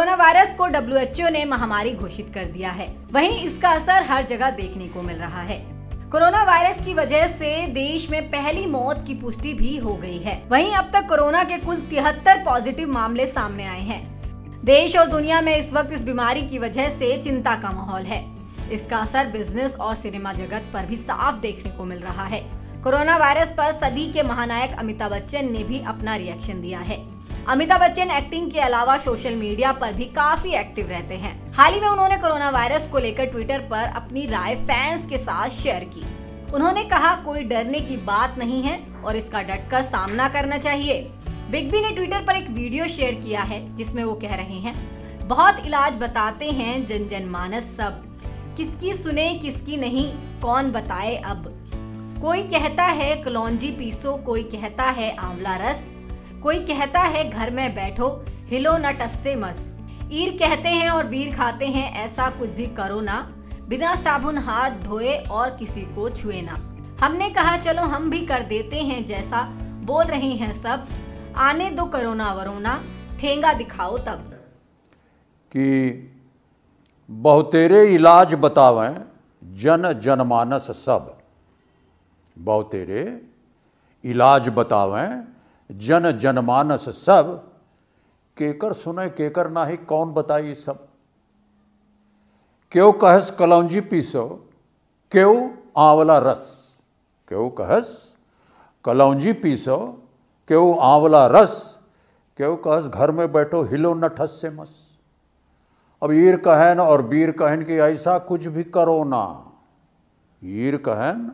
Corona virus को WHO ने महामारी घोषित कर दिया है। वहीं इसका असर हर जगह देखने को मिल रहा है। कोरोना वायरस की वजह से देश में पहली मौत की पुष्टि भी हो गई है। वहीं अब तक कोरोना के कुल तिहत्तर पॉजिटिव मामले सामने आए हैं। देश और दुनिया में इस वक्त इस बीमारी की वजह से चिंता का माहौल है। इसका असर बिज़नेस और सिनेमा जगत पर भी साफ़ देखने को मिल रहा है। कोरोना वायरस पर सदी के महानायक अमिताभ बच्चन ने भी अपना रिएक्शन दिया है। अमिताभ बच्चन एक्टिंग के अलावा सोशल मीडिया पर भी काफ़ी एक्टिव रहते हैं। हाल ही में उन्होंने कोरोना वायरस को लेकर ट्विटर पर अपनी राय फैंस के साथ शेयर की। उन्होंने कहा, कोई डरने की बात नहीं है और इसका डटकर सामना करना चाहिए। बिग बी ने ट्विटर पर एक वीडियो शेयर किया है, जिसमें वो कह रहे हैं, बहुत इलाज बताते हैं जन जन मानस सब। किसकी सुने, किसकी नहीं, कौन बताए अब? कोई कहता है, कलौजी पीसो, कोई कहता है आंवला रस। कोई कहता है घर में बैठो, हिलो न टस्से मस। ईर कहते हैं और बीर खाते हैं, ऐसा कुछ भी करो ना। बिना साबुन हाथ धोए और किसी को छुए ना। हमने कहा, चलो हम भी कर देते हैं जैसा बोल रही हैं सब। आने दो करोना वरोना, ठेंगा दिखाओ तब। कि बहुतेरे इलाज बतावें, जन जनमानस सब। बहुतेरे इलाज बतावें जन जनमानस सब, केकर सुने केकर नाही, कौन बताई सब? क्यों कहस कलौजी पीसो, क्यों आंवला रस? क्यों कहस कलौजी पीसो, क्यों आंवला रस? क्यों कहस घर में बैठो हिलो न ठस से मस? अब ईर कहन और बीर कहन कि ऐसा कुछ भी करो ना। ईर कहन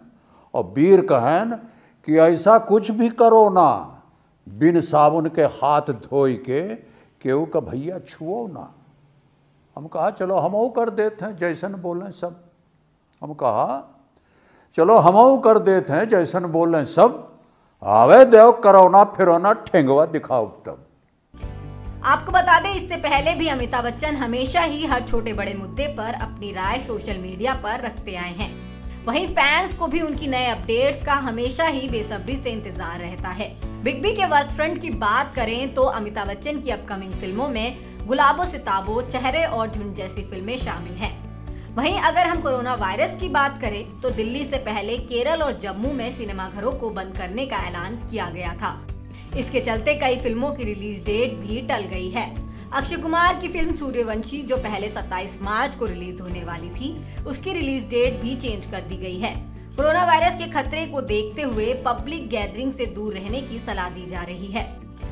और बीर कहन कि ऐसा कुछ भी करो ना। बिन साबुन के हाथ धोई के केहू का भैया छुओ ना। हम कहा, चलो, हम कर देते हैं। जैसन बोलें सब। हम कहा, चलो, हम कर देते हैं। जैसन बोलें सब। आवे देव करो ना फिरो ना ठेंगवा दिखाओ तब। आपको बता दें, इससे पहले भी अमिताभ बच्चन हमेशा ही हर छोटे बड़े मुद्दे पर अपनी राय सोशल मीडिया पर रखते आए हैं। वहीं फैंस को भी उनकी नए अपडेट्स का हमेशा ही बेसब्री से इंतज़ार रहता है। बिग बी के वर्क फ्रंट की बात करें तो अमिताभ बच्चन की अपकमिंग फ़िल्मों में गुलाबो सिताबो चेहरे और झुंड जैसी फ़िल्में शामिल हैं। वहीं अगर हम कोरोना वायरस की बात करें तो दिल्ली से पहले केरल और जम्मू में सिनेमाघरों को बंद करने का ऐलान किया गया था। इसके चलते कई फ़िल्मों की रिलीज़ डेट भी टल गई है। अक्षय कुमार की फ़िल्म सूर्यवंशी, जो पहले 27 मार्च को रिलीज़ होने वाली थी, उसकी रिलीज़ डेट भी चेंज कर दी गई है। कोरोना वायरस के खतरे को देखते हुए पब्लिक गैदरिंग से दूर रहने की सलाह दी जा रही है।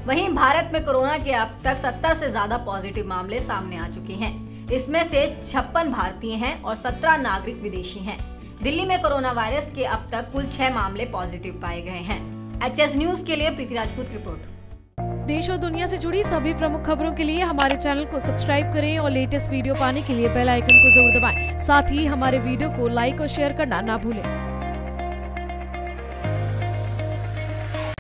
वहीं भारत में कोरोना के अब तक 70 से ज़्यादा पॉजिटिव मामले सामने आ चुके हैं। इसमें से छप्पन भारतीय हैं और 17 नागरिक विदेशी हैं। दिल्ली में कोरोना वायरस के अब तक कुल छह मामले पॉजिटिव पाए गए हैं। एचएस न्यूज़ के लिए प्रीति राजपूत रिपोर्ट। देश और दुनिया से जुड़ी सभी प्रमुख खबरों के लिए हमारे चैनल को सब्सक्राइब करें और लेटेस्ट वीडियो पाने के लिए बेल आइकन को ज़रूर दबाएँ। साथ ही हमारे वीडियो को लाइक और शेयर करना ना भूलें।